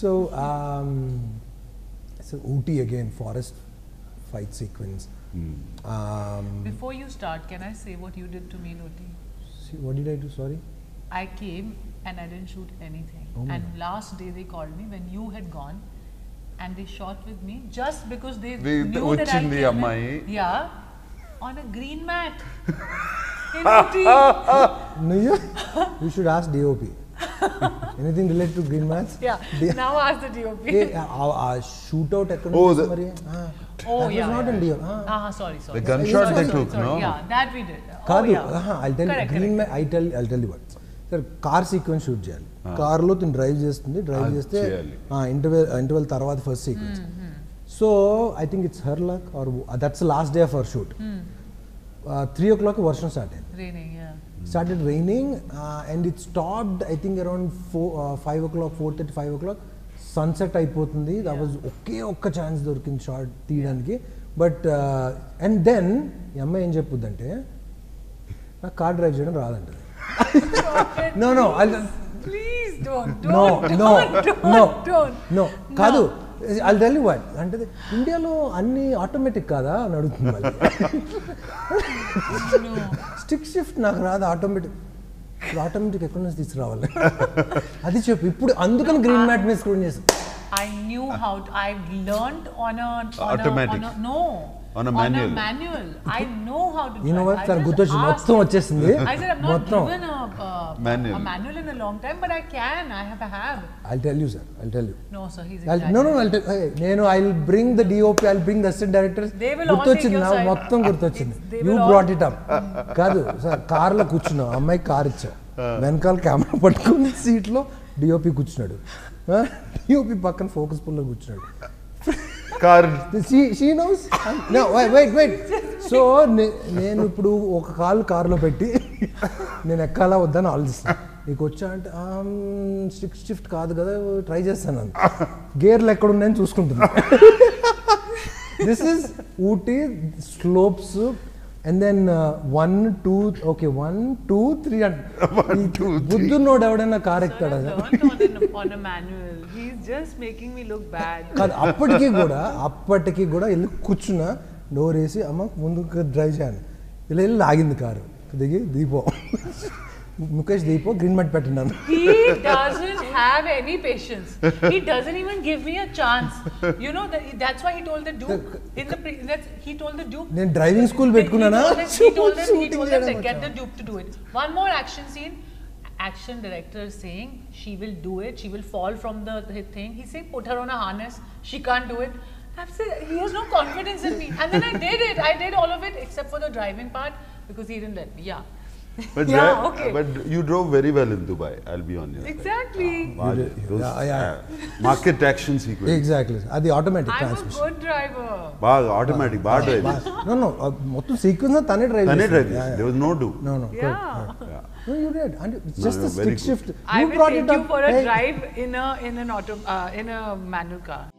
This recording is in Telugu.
So, um, so Ooty again, forest fight sequence. Mm. Um, Before you start, can I say what you did to me in Ooty? See, what did I do? Sorry. I came and I didn't shoot anything. Oh and last day they called me when you had gone, and they shot with me just because they the, knew that I came. In, yeah, on a green mat. in Ooty. no, yeah. You should ask DOP. Anything related to green mats? yeah. The- Now ask the DOP. ఏ, ఆ ఆ షూట్అవుట్ ఎక్కడ Oh, నుంచి the- మరి ఆ, Oh that was yeah. not yeah. in DOP. Ah. Ah, sorry, sorry. The gunshot sorry, they sorry, took, sorry. no? Yeah, that we did. కాదు oh, yeah. I tell Correct, green correct. I tell I tell you what sir car sequence shoot చేయాలి కార్లో తిని డ్రైవ్ చేస్తుంది డ్రైవ్ అది చేస్తే చేయాలి. ఇంటర్వెల్ ఇంటర్వెల్ తర్వాత first sequence so I think it's her luck or that's last day of our shoot three o'clock వర్షం స్టార్ట్ అయింది. Started raining and it stopped I think around four five o'clock four thirty five o'clock sunset అయిపోతుంది. దట్ వాజ్ ఒకే ఒక్క ఛాన్స్ దొరికింది షార్ట్ తీయడానికి. బట్ అండ్ దెన్ అమ్మాయి ఏం చెప్పుద్దంటే నాకు కార్ డ్రైవ్ చేయడం రాదంటది. No no no no no కాదు ఐ టెల్ యూ వాట్ అంటే ఇండియాలో అన్ని ఆటోమేటిక్ కాదా అని అడుగుతుంది మళ్ళీ. స్టిక్ షిఫ్ట్ నాకు రాదు ఆటోమేటిక్ ఇప్పుడు ఆటోమేటిక్ ఎక్కడి నుంచి తీసుకురావాలి? అది చెప్పు. ఇప్పుడు అందుకని గ్రీన్ మ్యాట్ మీద స్క్రీన్ చేసి I knew how to, I've learned on a, on Automatic. A, on a, no. On a manual. manual. I know how to You know drive. what? I sir asked మొత్తం. వచ్చేసింది I said I've not మొత్తం driven a, uh, Manual. a manual in a long time, but I can. I have a have. I tell you sir I tell you No, sir, he's no no exaggerating. నేను I will bring the DOP I bring the assistant director They will all గుర్తొచ్చింది take your నాకు side. మొత్తం గుర్తొచ్చింది యూ బ్రాట్ ఇట్ అప్ కాదు సార్ కార్లో కూర్చున్నావు అమ్మాయి కార్ ఇచ్చా వెనకాల కెమెరా పట్టుకుని సీట్లో డిఓపి కూర్చున్నాడు డిఓపి పక్కన ఫోకస్ పుల్లో కూర్చున్నాడు car she she knows no wait wait so నేను ఇప్పుడు ఒక కాలు కారులో పెట్టి నేను ఎక్కాలా వద్దని ఆలోచిస్తాను నీకు వచ్చా అంటే స్టిక్ షిఫ్ట్ కాదు కదా ట్రై చేస్తాను గేర్లు ఎక్కడ ఉన్నాయని చూసుకుంటున్నా. This is Ooty slopes and then one two okay one two three అంటే బుద్ధున్నోడు ఎవడైనా కార్ ఎక్కుతాడా. కాదు అప్పటికి కూడా అప్పటికి కూడా వెళ్ళి కూర్చున్నా డోర్ వేసి అమ్మ ముందుకు డ్రైవ్ చేయాలి. ఇలా వెళ్ళి ఆగింది కారు. దిగి దీపో. ముఖేష్ దీపో గ్రీన్ మట్ పెట్టినాను have any patience. he doesn't even give me a chance. You know, that's why he told the Duke in the pre, that's, he told the Duke. Then driving school he, he, told them, he told them, he told them to get the Duke to do it. One more action scene. Action director saying she will do it. She will fall from the, thing. He saying put her on a harness. She can't do it. He has no confidence in me. And then I did it. I did all of it except for the driving part because he didn't let me. Yeah. But, yeah, okay. but you drove very well in Dubai, I'll be honest. Exactly. Ah, did, those, yeah, yeah. market action sequence. Exactly. At the automatic I'm transmission. I'm a good driver. Bar, automatic, bar, driver. no, no. Uh, Mottu sequence na tane drive. Tane drive. There was no do. No, no. Yeah. Good, yeah. No, you did. And it's just the stick good. shift. You I will take you for a hey. drive in a in an auto uh, in a manual car.